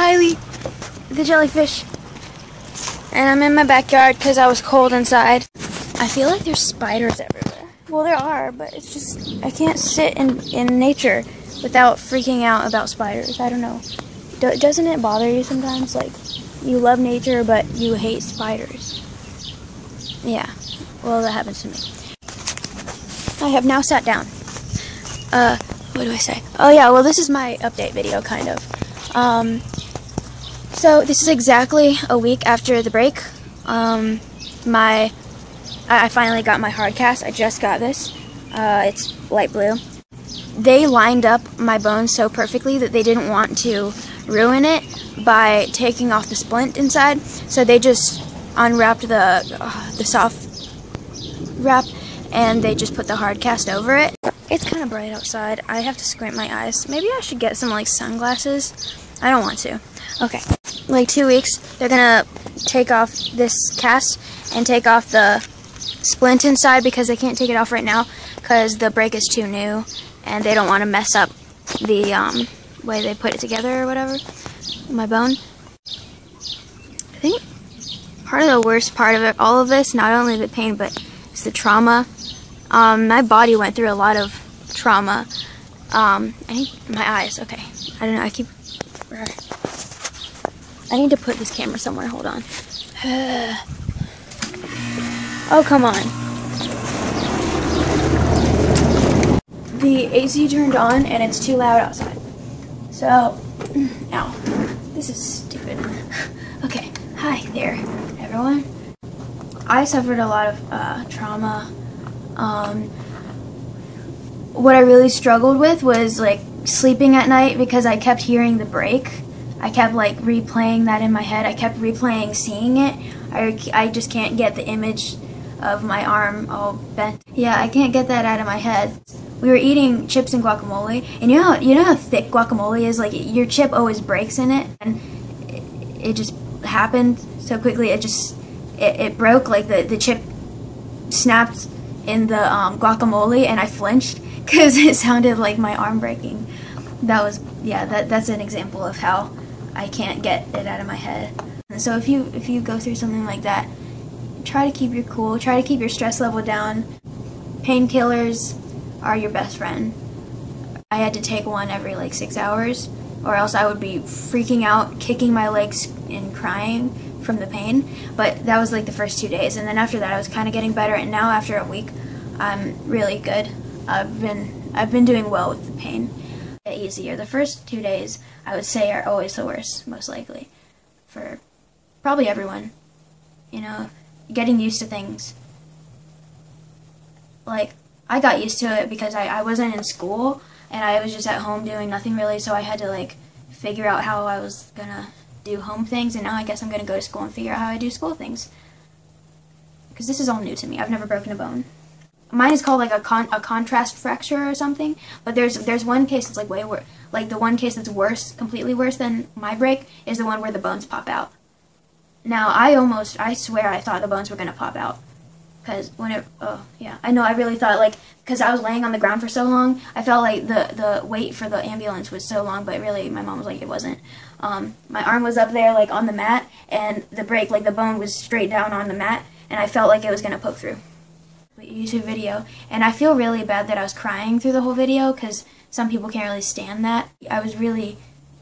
Kylie, the jellyfish. And I'm in my backyard because I was cold inside. I feel like there's spiders everywhere. Well, there are, but it's just, I can't sit in, in nature without freaking out about spiders. I don't know. Do, doesn't it bother you sometimes? Like, you love nature, but you hate spiders. Yeah, well, that happens to me. I have now sat down. Uh, what do I say? Oh yeah, well this is my update video, kind of. Um, so this is exactly a week after the break. Um, my, I, finally got my hard cast. I just got this. Uh, it's light blue. They lined up my bones so perfectly that they didn't want to ruin it by taking off the splint inside. So they just unwrapped the uh, the soft wrap and they just put the hard cast over it. It's kind of bright outside. I have to squint my eyes. Maybe I should get some like sunglasses. I don't want to. Okay. Like two weeks, they're gonna take off this cast and take off the splint inside because they can't take it off right now because the break is too new and they don't want to mess up the um, way they put it together or whatever. My bone. I think part of the worst part of it, all of this, not only the pain, but it's the trauma um, my body went through a lot of trauma. Um, I my eyes. Okay, I don't know. I keep. I need to put this camera somewhere. Hold on. oh come on. The AC turned on and it's too loud outside. So, ow, this is stupid. okay, hi there, everyone. I suffered a lot of uh, trauma um, what I really struggled with was like sleeping at night because I kept hearing the break. I kept like replaying that in my head. I kept replaying seeing it. I, I just can't get the image of my arm all bent. Yeah, I can't get that out of my head. We were eating chips and guacamole, and you know how, you know how thick guacamole is. Like your chip always breaks in it, and it, it just happened so quickly. It just it, it broke. Like the the chip snapped in the um, guacamole and I flinched because it sounded like my arm breaking. That was yeah. That that's an example of how I can't get it out of my head. So if you if you go through something like that, try to keep your cool. Try to keep your stress level down. Painkillers are your best friend. I had to take one every like six hours, or else I would be freaking out, kicking my legs and crying from the pain. But that was like the first two days, and then after that, I was kind of getting better. And now after a week, I'm really good. I've been I've been doing well with the pain. Easier. The first two days, I would say, are always the worst, most likely, for probably everyone. You know, getting used to things. Like I got used to it because I, I wasn't in school and I was just at home doing nothing really, so I had to like figure out how I was gonna do home things, and now I guess I'm to go to school and figure out how I do school things. Because this is all new to me. I've never broken a bone. Mine is called like a con a contrast fracture or something, but there's there's one case that's like way worse. Like the one case that's worse, completely worse than my break, is the one where the bones pop out. Now I almost, I swear, I thought the bones were gonna pop out because when it oh yeah i know i really thought like because i was laying on the ground for so long i felt like the the wait for the ambulance was so long but really my mom was like it wasn't um, my arm was up there like on the mat and the break like the bone was straight down on the mat and i felt like it was to poke through youtube video and i feel really bad that i was crying through the whole video because some people can't really stand that i was really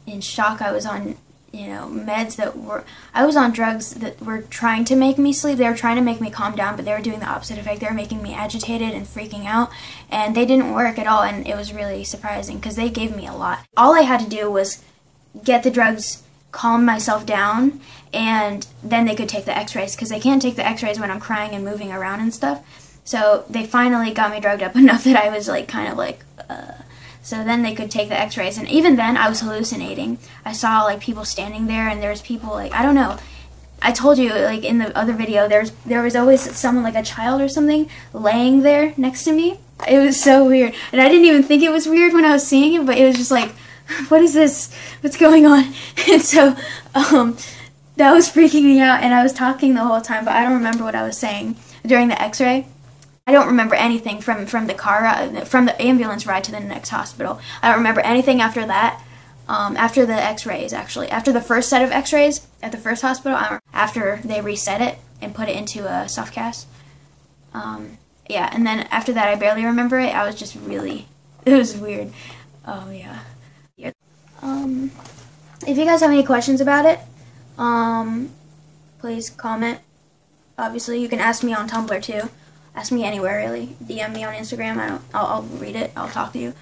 in shock i was on you know, meds that were, I was on drugs that were trying to make me sleep. They were trying to make me calm down, but they were doing the opposite effect. They were making me agitated and freaking out, and they didn't work at all, and it was really surprising because they gave me a lot. All I had to do was get the drugs, calm myself down, and then they could take the x-rays because they can't take the x-rays when I'm crying and moving around and stuff. So they finally got me drugged up enough that I was like kind of like, uh, so then they could take the x-rays. And even then I was hallucinating. I saw like people standing there and there's people like, I don't know. I told you like in the other video there's there was always someone like a child or something laying there next to me. It was so weird. And I didn't even think it was weird when I was seeing it, but it was just like what is this? What's going on? And so um that was freaking me out and I was talking the whole time, but I don't remember what I was saying during the x-ray. I don't remember anything from from the car from the ambulance ride to the next hospital. I don't remember anything after that. um, after the X-rays. Actually, after the first set of X-rays at the first hospital, after they reset it and put it into a soft cast. Um, yeah, and then after that, I barely remember it. I was just really, it was weird. Oh yeah. yeah. Um, if you guys have any questions about it, um, please comment. Obviously, you can ask me on Tumblr too. Ask me anywhere really. DM me on Instagram. I don't. I'll, I'll read it. I'll talk to you.